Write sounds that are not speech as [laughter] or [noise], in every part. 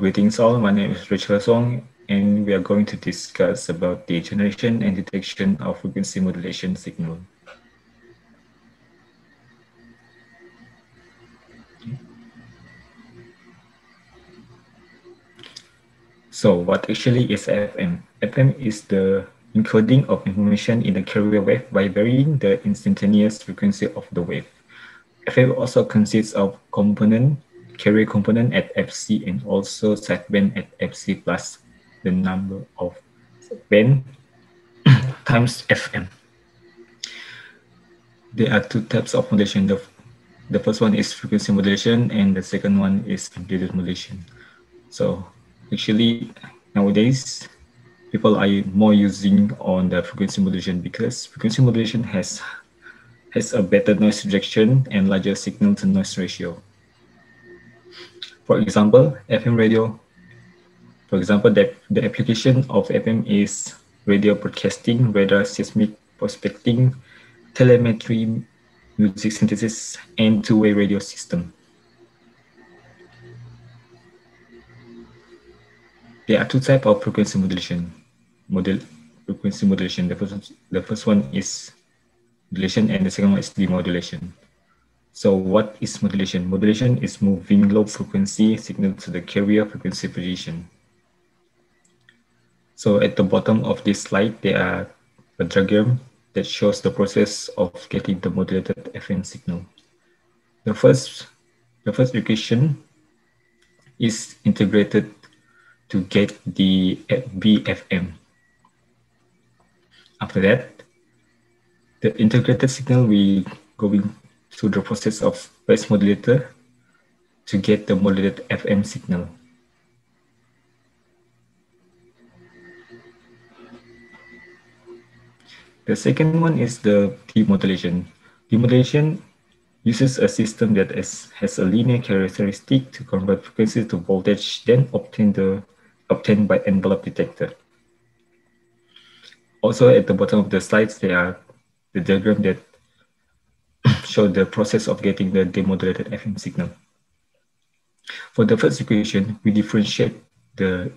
Greetings all, my name is Richard Song and we are going to discuss about the generation and detection of frequency modulation signal. So what actually is FM? FM is the encoding of information in the carrier wave by varying the instantaneous frequency of the wave. FM also consists of component, carrier component at FC and also sideband at FC plus the number of band [coughs] times FM. There are two types of modulation. The, the first one is frequency modulation and the second one is amplitude modulation. So actually nowadays people are more using on the frequency modulation because frequency modulation has has a better noise rejection and larger signal to noise ratio. For example, FM radio, for example, the, the application of FM is radio broadcasting, radar seismic prospecting, telemetry, music synthesis, and two-way radio system. There are two types of frequency modulation model frequency modulation. The first, the first one is modulation and the second one is demodulation. So what is modulation? Modulation is moving low frequency signal to the carrier frequency position. So at the bottom of this slide, there are a diagram that shows the process of getting the modulated FM signal. The first, the first equation is integrated to get the BFM. After that, the integrated signal we going through the process of phase modulator to get the modulated FM signal. The second one is the demodulation. Demodulation uses a system that is, has a linear characteristic to convert frequency to voltage, then obtain the obtained by envelope detector. Also at the bottom of the slides, there are the diagram that show the process of getting the demodulated FM signal. For the first equation, we differentiate the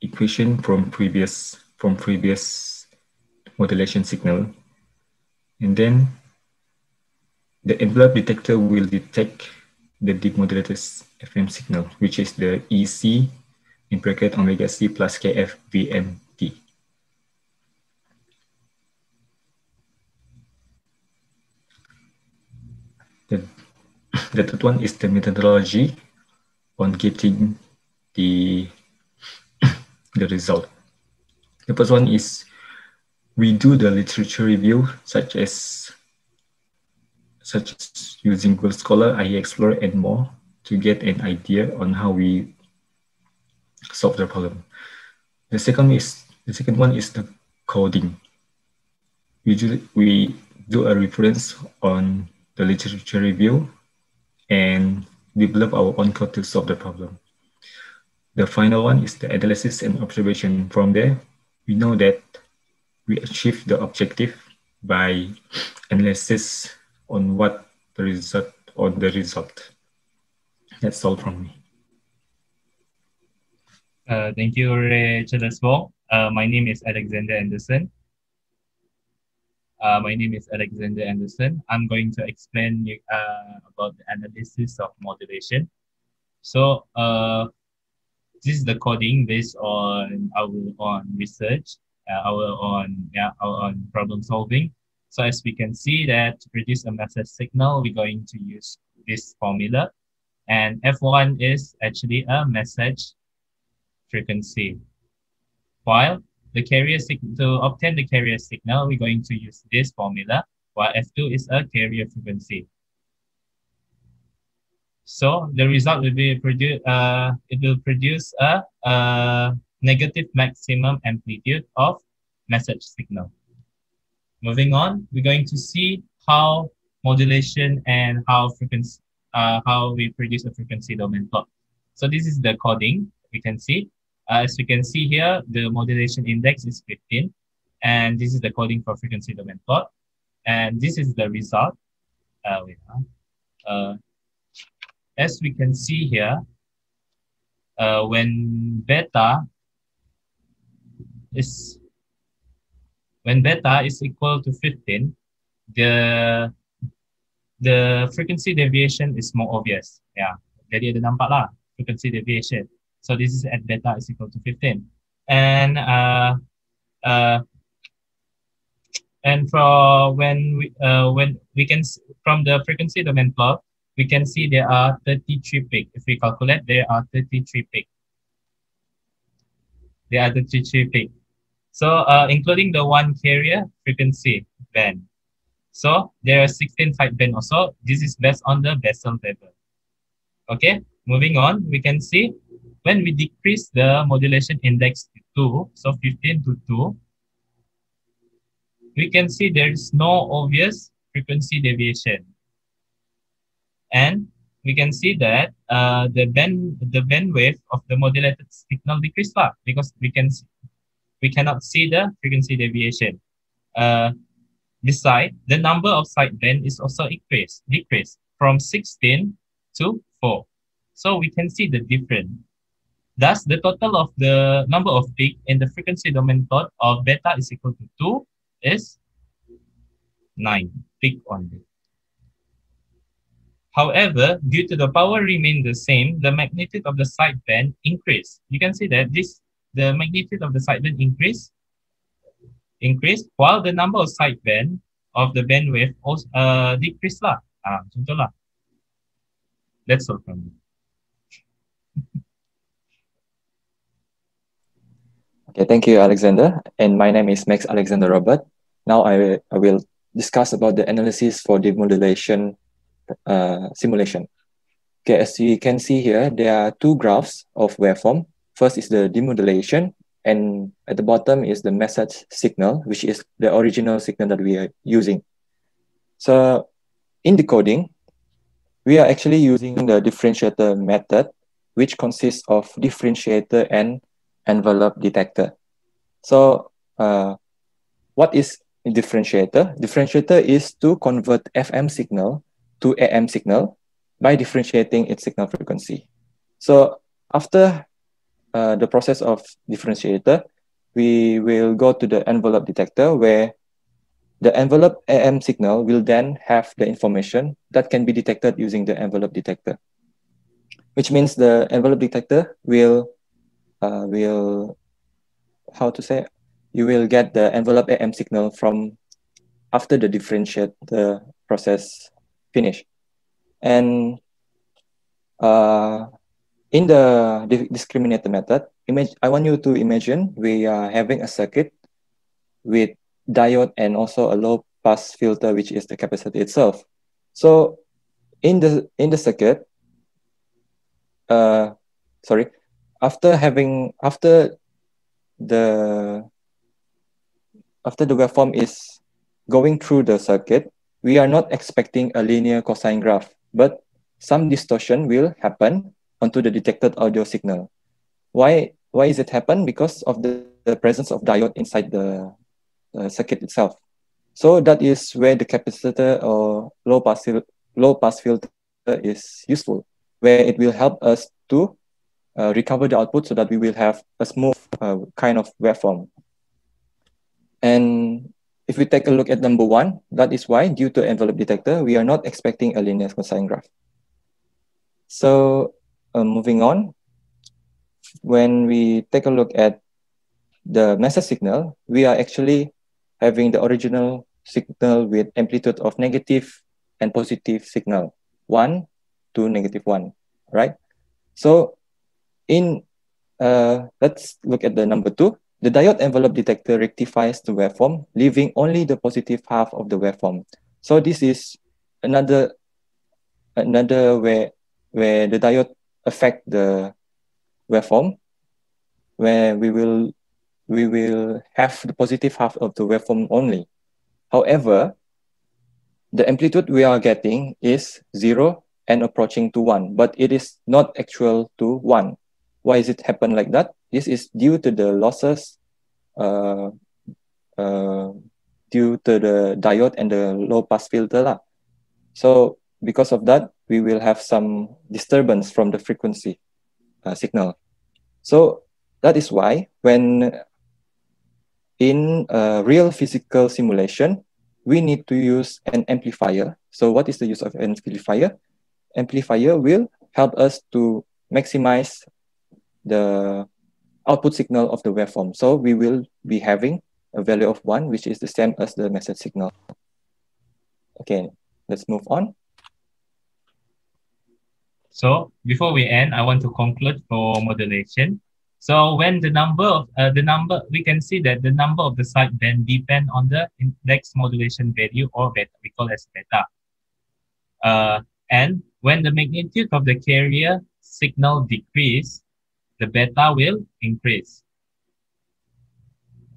equation from previous from previous modulation signal. And then the envelope detector will detect the demodulated FM signal, which is the EC in bracket omega C plus KF VMT. The, the third one is the methodology on getting the, [coughs] the result. The first one is we do the literature review such as such as using Google Scholar, IE Explorer, and more to get an idea on how we solve the problem. The second is the second one is the coding. We do, we do a reference on the literature review and develop our own code to solve the problem. The final one is the analysis and observation. From there, we know that we achieve the objective by analysis on what the result on the result. That's all from me. Uh, thank you, Rachel as well. Uh, my name is Alexander Anderson. Uh, my name is Alexander Anderson. I'm going to explain uh, about the analysis of modulation. So uh, this is the coding based on our on research, uh, our on yeah, our on problem solving. So as we can see that to produce a message signal, we're going to use this formula. And F1 is actually a message frequency. While the carrier signal, to obtain the carrier signal, we're going to use this formula, while F2 is a carrier frequency. So the result will be produce, uh, it will produce a, a negative maximum amplitude of message signal. Moving on, we're going to see how modulation and how frequency, uh, how we produce a frequency domain plot. So this is the coding we can see. Uh, as you can see here, the modulation index is 15, and this is the coding for frequency domain plot. And this is the result. Uh, wait, uh, as we can see here, uh, when beta is when beta is equal to 15, the the frequency deviation is more obvious. Yeah. Jadi ada nampak lah frequency deviation. So this is at beta is equal to 15. And uh, uh, and for when we uh, when we can from the frequency domain plot, we can see there are 33 peak. If we calculate, there are 33 peak. There are 33 peak. So uh, including the one carrier frequency band. So there are 16 sideband also. This is based on the Bessel level. Okay, moving on, we can see when we decrease the modulation index to 2, so 15 to 2, we can see there is no obvious frequency deviation. And we can see that uh, the band the bandwidth of the modulated signal decreased because we can we cannot see the frequency deviation. Uh, Besides, the number of sideband is also increased, decreased from 16 to 4. So we can see the difference. Thus, the total of the number of peak in the frequency domain plot of beta is equal to 2 is 9 peak only. However, due to the power remain the same, the magnitude of the sideband increase. You can see that this the magnitude of the sideband increase increase while the number of sideband of the bandwidth also uh, decrease lah. Ah, lah. That's all from me. Okay, thank you, Alexander. And my name is Max Alexander Robert. Now I, I will discuss about the analysis for demodulation uh, simulation. Okay, as you can see here, there are two graphs of waveform. First is the demodulation and at the bottom is the message signal, which is the original signal that we are using. So in decoding, we are actually using the differentiator method, which consists of differentiator and envelope detector. So uh, what is differentiator? Differentiator is to convert FM signal to AM signal by differentiating its signal frequency. So after uh, the process of differentiator, we will go to the envelope detector where the envelope AM signal will then have the information that can be detected using the envelope detector, which means the envelope detector will, uh, will, how to say, you will get the envelope AM signal from after the differentiate the process finish. And uh, in the discriminator method, image, I want you to imagine we are having a circuit with diode and also a low pass filter, which is the capacitor itself. So in the in the circuit, uh, sorry, after having after the after the waveform is going through the circuit, we are not expecting a linear cosine graph, but some distortion will happen onto the detected audio signal. Why, why is it happen? Because of the, the presence of diode inside the uh, circuit itself. So that is where the capacitor or low pass, low pass filter is useful, where it will help us to uh, recover the output so that we will have a smooth uh, kind of waveform. And if we take a look at number one, that is why due to envelope detector, we are not expecting a linear cosine graph. So uh, moving on, when we take a look at the message signal, we are actually having the original signal with amplitude of negative and positive signal, 1 to negative 1, right? So in, uh, let's look at the number 2. The diode envelope detector rectifies the waveform, leaving only the positive half of the waveform. So this is another another way where the diode affect the waveform where we will we will have the positive half of the waveform only. However, the amplitude we are getting is zero and approaching to one, but it is not actual to one. Why is it happen like that? This is due to the losses uh, uh, due to the diode and the low pass filter. Lah. So because of that, we will have some disturbance from the frequency uh, signal. So that is why when in a real physical simulation, we need to use an amplifier. So what is the use of amplifier? Amplifier will help us to maximize the output signal of the waveform. So we will be having a value of one, which is the same as the message signal. Okay, let's move on. So before we end, I want to conclude for modulation. So when the number of uh, the number, we can see that the number of the sideband depend on the index modulation value or beta, we call as beta. Uh, and when the magnitude of the carrier signal decrease, the beta will increase.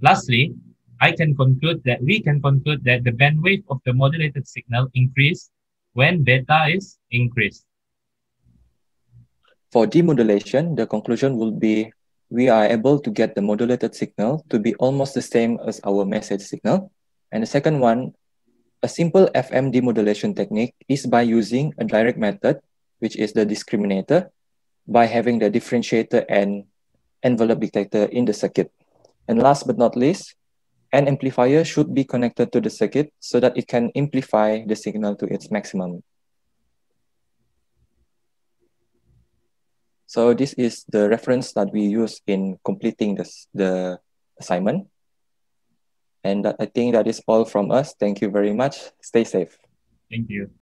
Lastly, I can conclude that we can conclude that the bandwidth of the modulated signal increase when beta is increased. For demodulation, the conclusion will be we are able to get the modulated signal to be almost the same as our message signal. And the second one, a simple FM demodulation technique is by using a direct method, which is the discriminator, by having the differentiator and envelope detector in the circuit. And last but not least, an amplifier should be connected to the circuit so that it can amplify the signal to its maximum. So this is the reference that we use in completing this, the assignment. And I think that is all from us. Thank you very much. Stay safe. Thank you.